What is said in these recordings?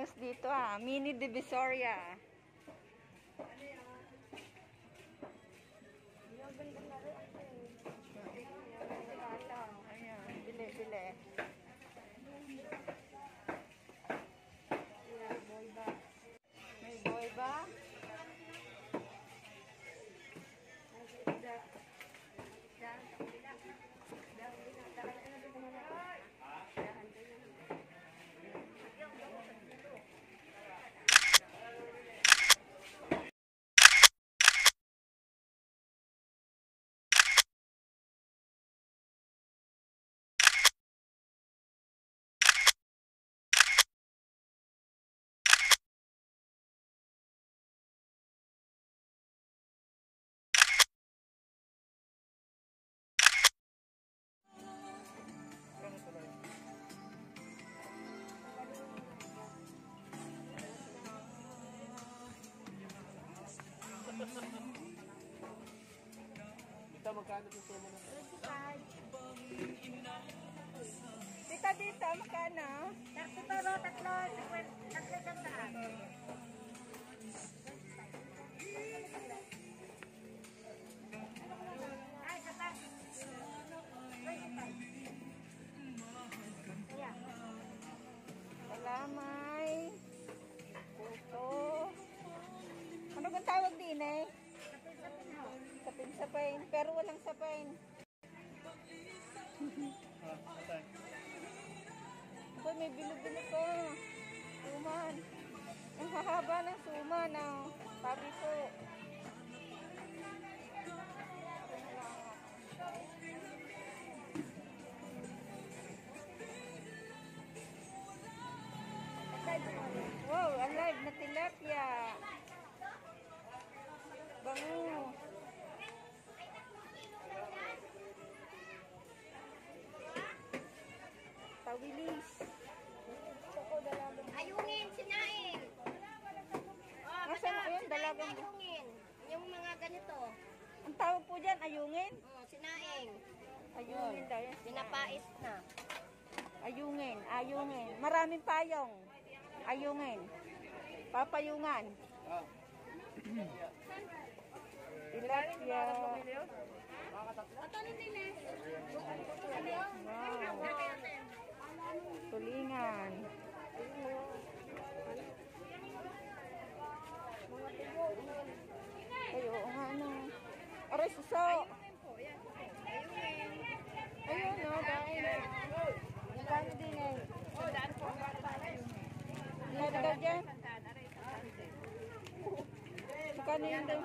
Ayos dito ah. Mini Divisoria. Ayan, bili, magkano ito sumo na? Tita dito, magkano? Tatlo pero tatlo, tatlo sandaan. Ay, Pero walang sapain. Ah, atay. Aba, may bilo-bilo pa. Suman. Ang hahaba ng suman. Oh. Sabi ko. Tawilis. Ayungin, sinaing. Oh, madam, po yun? Dalagang- sinaing, ayungin. Yung mga ganito. Ang tawag po dyan, ayungin? Oh, sinaing. Ayungin daw yan. Pinapais na. Ayungin, ayungin. Maraming payong. Ayungin. Papayungan. Ah, Tilapia. Wow. Tulingan. Ay, oo nga ano. Aray, suso. Ayun, no, dahil. Magkano din eh. Ano daw dyan? Magkano yun daw?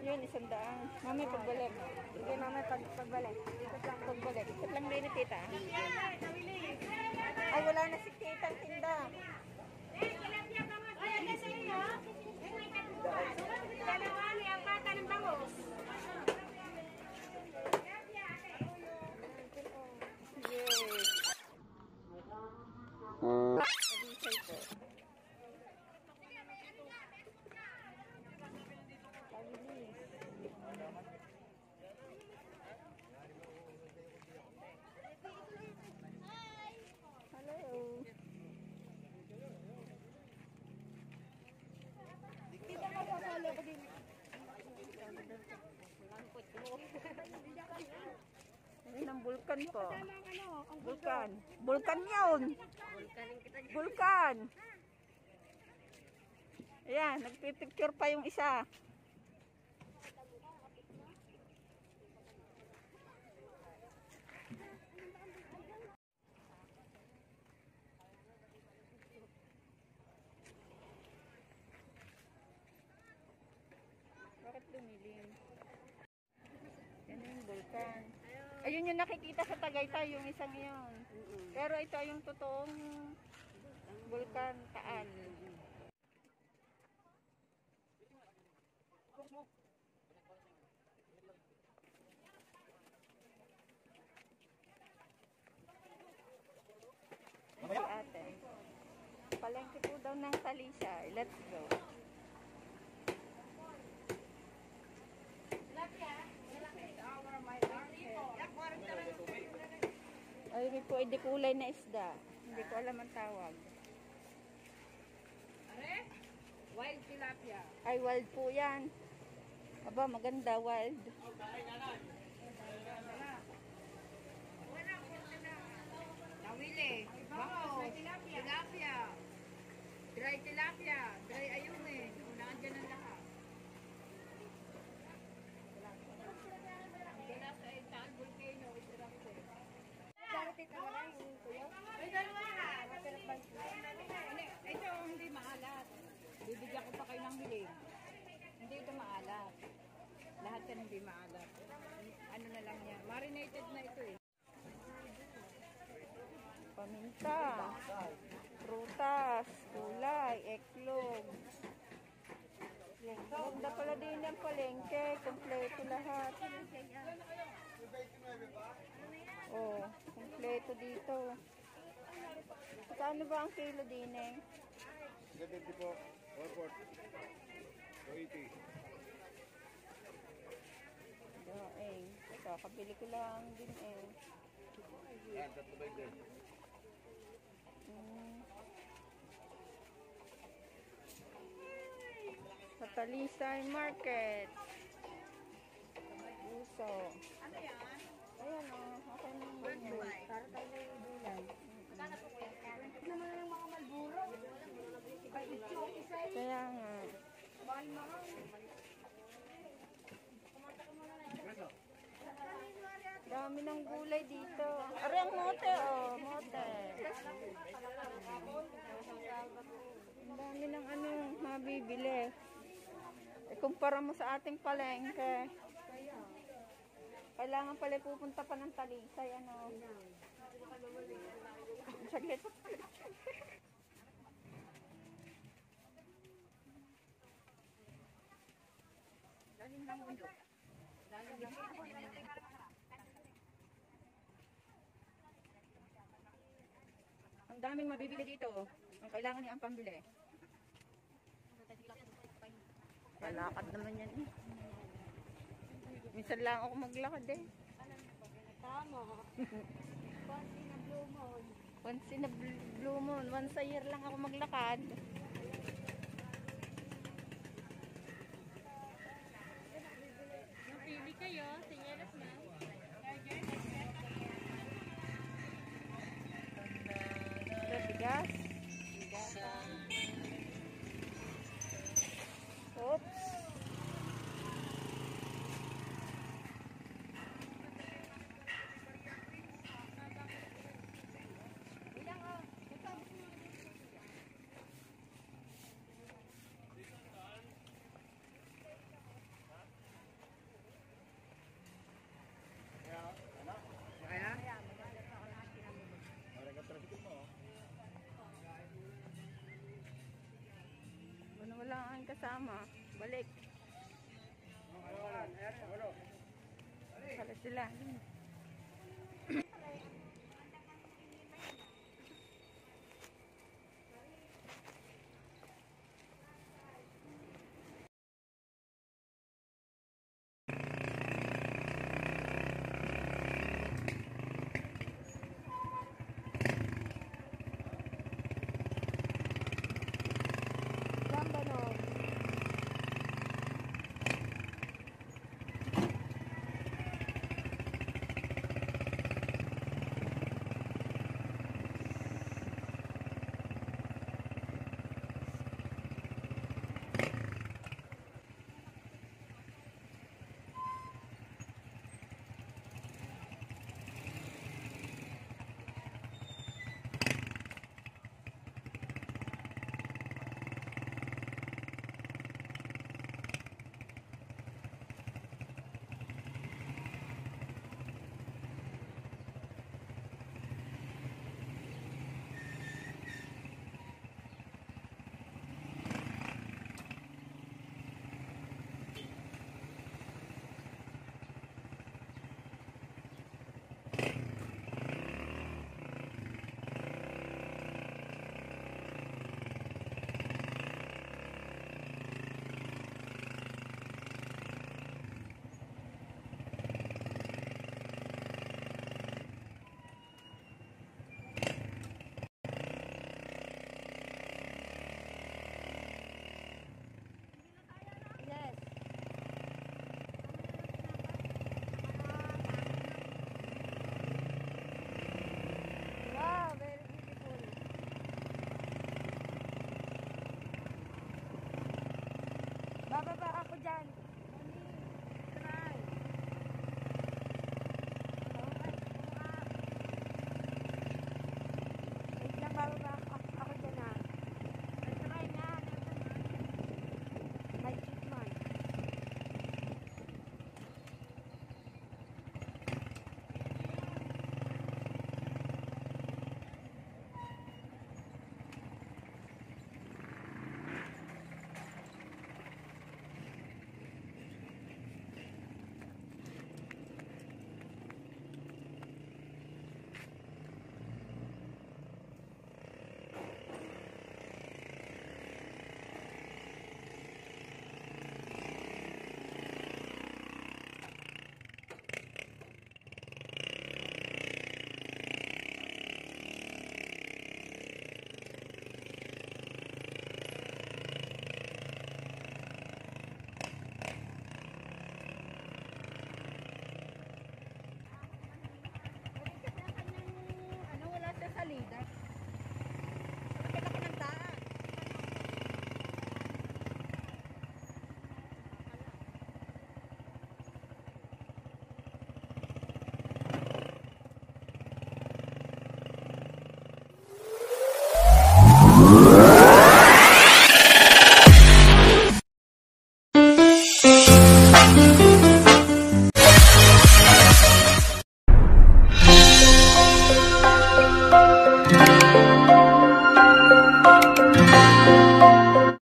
Yun, isang daan. Mami, pagbalik. Sige, mami, pag, pagbalik. Pagbalik. Ikot lang din ni tita. Ay, wala na si tita ang tinda. Yes. Ayun ang bulkan po. Bulkan. Bulkan yun. Bulkan. Ayan, nagpipicture pa yung isa. Bakit lumilim? Yan yung bulkan. Ayun yung nakikita sa Tagaytay, yung isang yun. Pero ito yung totoong bulkan Taal. Si ate. Palengke po daw ng talisay. Let's go. Mayroon po ay di kulay na isda. Hindi ko alam ang tawag. Are? Wild tilapia. Ay, wild po yan. Aba, maganda, wild. Nawili. Bako. Tilapia. Dry tilapia. Dry ayume. Unaan dyan ang lahat. Wala sa Ital, Volcano, Itarapte. Ay, dalawa na. Hindi, Ito, hindi maalat. Bibigyan ko pa kayo ng hiling. Hindi ito maalat. Lahat yan hindi maalat. Ano na lang yan. Marinated na ito eh. Paminta. Prutas. Kulay. Eklog. Ganda pala din ang palengke. Kompleto lahat. Oh, kompleto dito. Kano ba ang kilo din eh? 70 po. Airport. 280. eh. Ito, kabili ko lang din eh. Yan, tatlo ba yun? Mm. Sa Talisay Market. Puso. Ano yan? Ayan o, oh, okay na yung ganyan. Para tayo may gulay. Magkano po kuya? Ito naman ng mga malburo. Ay, ito, isa eh. Kaya nga. Dami ng gulay dito. Ari ang mote oh, mote. Ang dami ng ano mabibili. E kumpara mo sa ating palengke. Kailangan pala pupunta pa ng Talisay ano. Saglit. Ang daming mabibili dito. Ang kailangan niya ang pambili. Malakad naman yan eh. Minsan lang ako maglakad eh. Tama. Pansi na blue moon. Once in a bl- blue moon, once a year lang ako maglakad. kasama. Balik. Pala sila. Gamba no.